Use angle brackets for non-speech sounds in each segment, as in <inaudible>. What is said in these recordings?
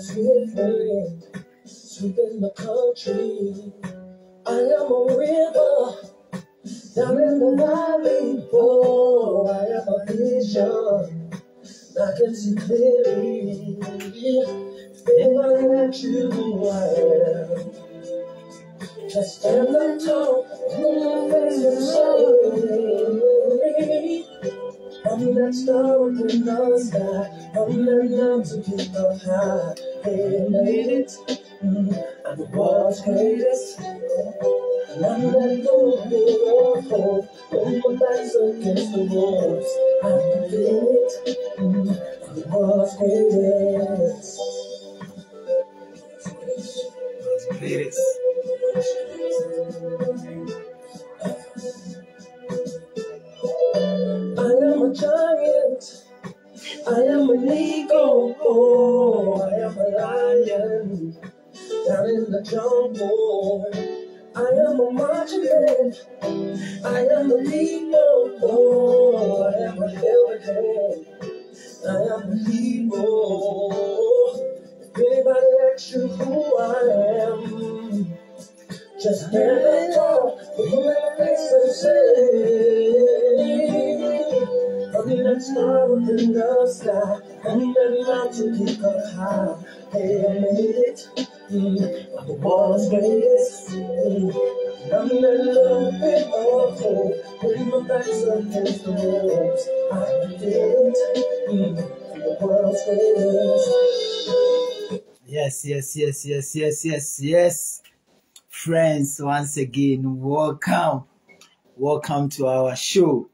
Oh, flame. Sweet in the country. I am a river. Down in the valley. Oh, I am a vision. I can see clearly. I let you, I am. Just stand up tall in the face of sorrow. I'm that star in the sky. I'm that mountain peak up high. Hey, I made it. I'm the world's greatest. And I'm that of hope. When my against the walls, I can feel it. I'm the world's greatest. Greatest. I am a leader. Oh, I am a hurricane. I am hero. If anybody asks you who I am, just stand up tall, look them in the and say, I'm that star up in the sky, I'm that mountain peak up high. Hey, I made it. Mm, I'm the world's greatest. Mm, I'm that little bit hope. When my back's against the ropes, I did it. Mm, I'm the world's greatest. Yes, yes, yes, yes, yes, yes, yes. Friends, once again, welcome. Welcome to our show.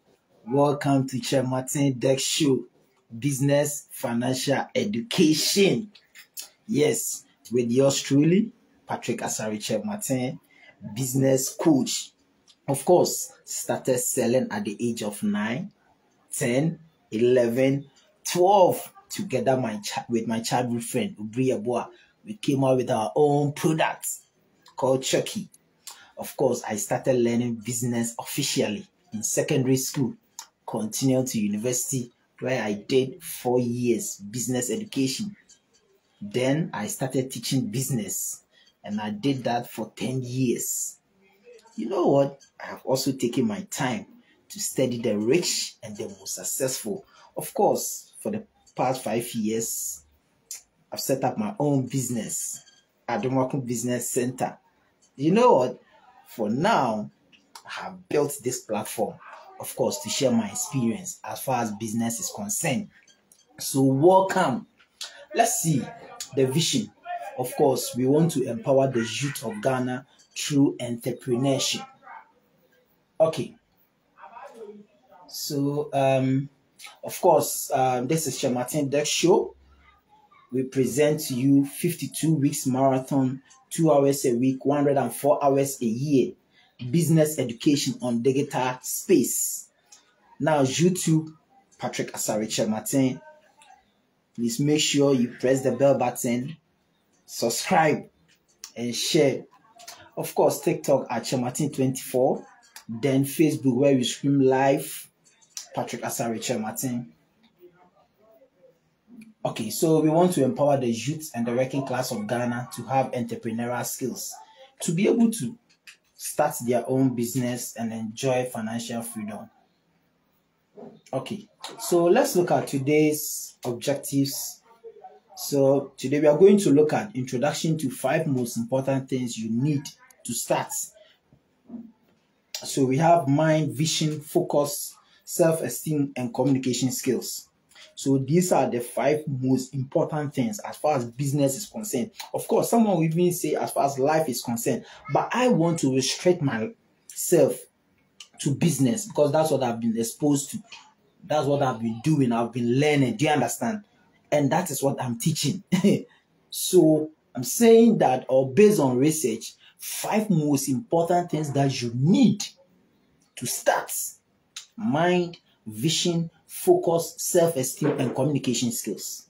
Welcome to Chair Martin Deck Show. Business, financial education. Yes, with yours truly, Patrick Asare Chair Martin, business coach. Of course, started selling at the age of 9, 10, 11, 12 together my with my childhood friend Ubri Abua. We came out with our own product called Chucky. Of course, I started learning business officially in secondary school, continued to university where I did four years business education. Then I started teaching business and I did that for 10 years. You know what? I have also taken my time to study the rich and the most successful. Of course, for the past five years, I've set up my own business, Adomaku Business Center. You know what? For now, I have built this platform, of course, to share my experience as far as business is concerned. So, welcome. Let's see the vision. Of course, we want to empower the youth of Ghana through entrepreneurship. Okay. So, um, of course, um, this is Shematin Deck Show. We present to you 52 weeks marathon, two hours a week, 104 hours a year, business education on digital space. Now, YouTube, Patrick Asare Kyeremateng. Please make sure you press the bell button, subscribe, and share. Of course, TikTok at Chematin24, then Facebook where we stream live Patrick Asare Martin. Okay, so we want to empower the youth and the working class of Ghana to have entrepreneurial skills to be able to start their own business and enjoy financial freedom. Okay, so let's look at today's objectives. So today we are going to look at introduction to five most important things you need to start. So we have mind, vision, focus, self esteem, and communication skills. So these are the five most important things as far as business is concerned. Of course, someone will even say as far as life is concerned, but I want to restrict myself to business because that's what I've been exposed to. That's what I've been doing. I've been learning. Do you understand? And that is what I'm teaching. <laughs> so I'm saying that, or based on research, five most important things that you need to start mind, vision, focus, self esteem, and communication skills.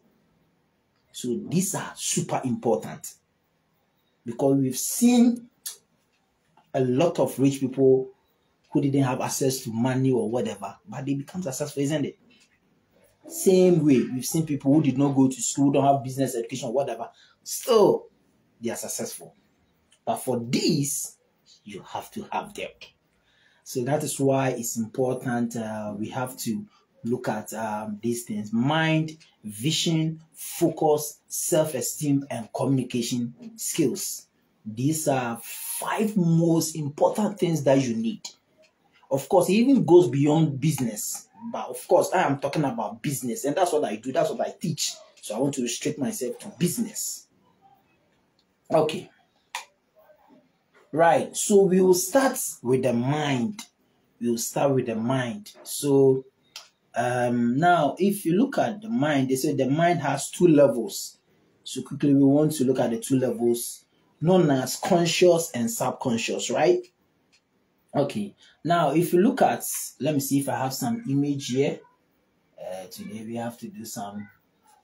So these are super important because we've seen a lot of rich people who didn't have access to money or whatever, but they become successful, isn't it? Same way, we've seen people who did not go to school, don't have business education, whatever, still they are successful. But for this, you have to have them. So that is why it's important. Uh, we have to look at um, these things mind, vision, focus, self esteem, and communication skills. These are five most important things that you need. Of course, it even goes beyond business. But of course, I am talking about business, and that's what I do, that's what I teach. So I want to restrict myself to business. Okay. Right. So we will start with the mind. We will start with the mind. So um, now, if you look at the mind, they say the mind has two levels. So quickly, we want to look at the two levels known as conscious and subconscious, right? Okay. Now, if you look at, let me see if I have some image here. Uh, today we have to do some.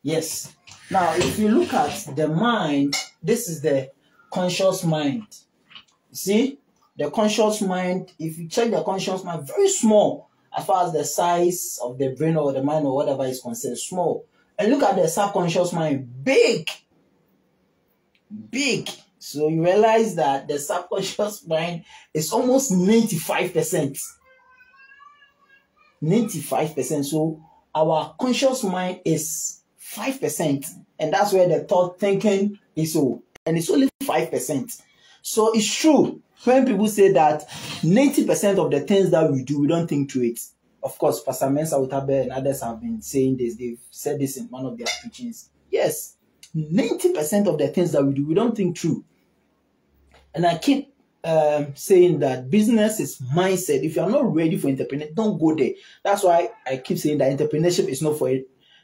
Yes. Now, if you look at the mind, this is the conscious mind. See, the conscious mind, if you check the conscious mind, very small as far as the size of the brain or the mind or whatever is concerned, small. And look at the subconscious mind, big. Big. So you realize that the subconscious <laughs> mind is almost 95%. 95%. So our conscious mind is 5%. And that's where the thought thinking is so. And it's only 5%. So it's true when people say that 90% of the things that we do, we don't think through it. Of course, Pastor Mensa Otabil and others have been saying this. They've said this in one of their preachings. Yes, 90% of the things that we do, we don't think through. And I keep um, saying that business is mindset. If you are not ready for entrepreneurship, don't go there. That's why I keep saying that entrepreneurship is not for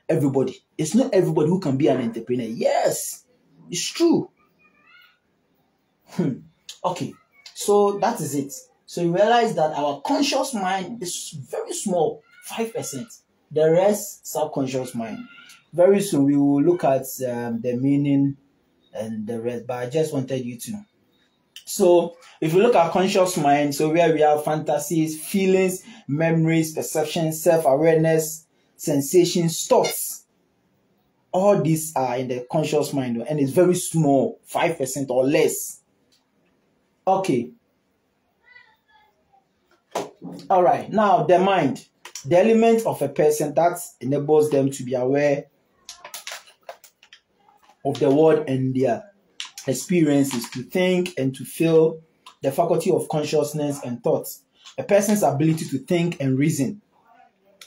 everybody. It's not everybody who can be an entrepreneur. Yes, it's true. Hmm. Okay, so that is it. So you realize that our conscious mind is very small, 5%. The rest, subconscious mind. Very soon we will look at um, the meaning and the rest, but I just wanted you to. know. So if you look at conscious mind, so where we have fantasies, feelings, memories, perceptions, self-awareness, sensations, thoughts, all these are in the conscious mind and it's very small, 5% or less. Okay. All right. Now, the mind, the element of a person that enables them to be aware of the world and their experiences, to think and to feel, the faculty of consciousness and thoughts, a person's ability to think and reason.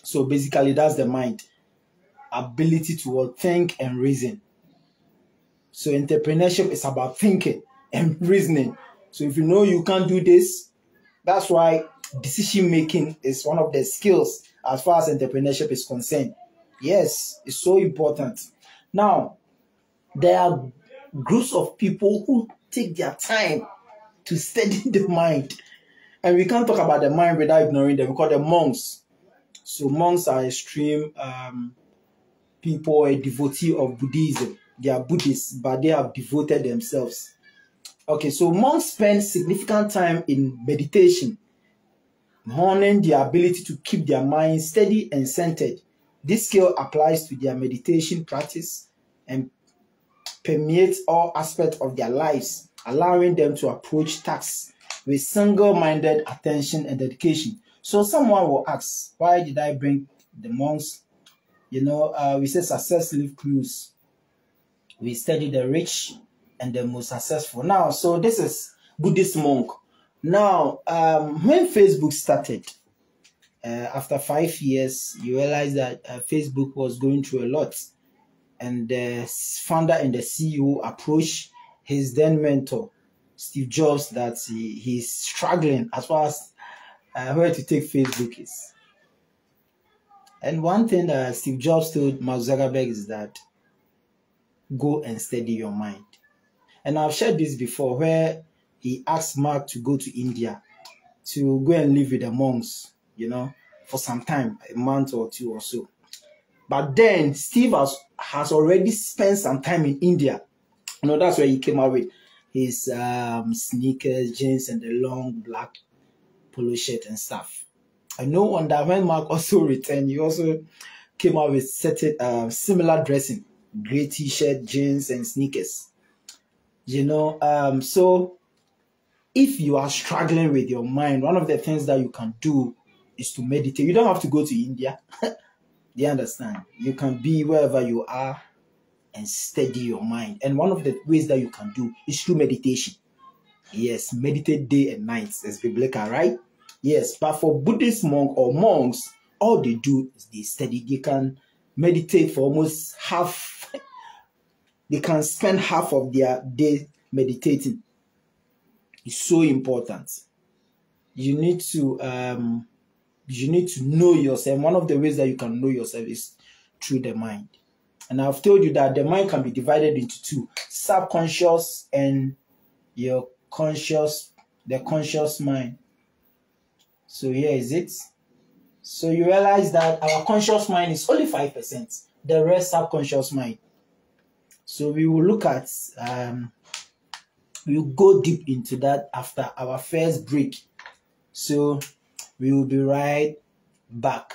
So basically, that's the mind, ability to think and reason. So entrepreneurship is about thinking and <laughs> reasoning. So if you know you can't do this, that's why decision making is one of the skills as far as entrepreneurship is concerned. Yes, it's so important. Now, there are groups of people who take their time to study <laughs> the mind. And we can't talk about the mind without ignoring them. We call them monks. So monks are extreme um, people, a devotee of Buddhism. They are Buddhists, but they have devoted themselves Okay, so monks spend significant time in meditation, honing their ability to keep their mind steady and centered. This skill applies to their meditation practice and permeates all aspects of their lives, allowing them to approach tasks with single-minded attention and dedication. So someone will ask, why did I bring the monks? You know, uh, we say success leave clues. We study the rich and the most successful. Now, so this is Buddhist monk. Now, um, when Facebook started, uh, after five years, you realize that uh, Facebook was going through a lot. And the founder and the CEO approached his then mentor, Steve Jobs, that he, he's struggling as far as uh, where to take Facebook is. And one thing that Steve Jobs told Mark Zuckerberg is that go and steady your mind. And I've shared this before where he asked Mark to go to India to go and live with the monks, you know, for some time, a month or two or so. But then Steve has, has already spent some time in India. You know, that's where he came out with his um, sneakers, jeans, and the long black polo shirt and stuff. And no wonder when Mark <laughs> also returned, he also came out with certain uh, similar dressing, gray t-shirt, jeans, and sneakers. You know, um, so if you are struggling with your mind, one of the things that you can do is to meditate. You don't have to go to India. <laughs> You understand? You can be wherever you are and steady your mind. And one of the ways that you can do is through meditation. Yes, meditate day and night as biblical, right? Yes, but for Buddhist monk or monks, all they do is they study. They can meditate for almost half. <laughs> they can spend half of their day meditating is so important. You need to um, you need to know yourself. One of the ways that you can know yourself is through the mind. And I've told you that the mind can be divided into two: subconscious and your conscious, the conscious mind. So here is it. So you realize that our conscious mind is only five percent. The rest subconscious mind. So we will look at um, We'll go deep into that after our first break. So we will be right back.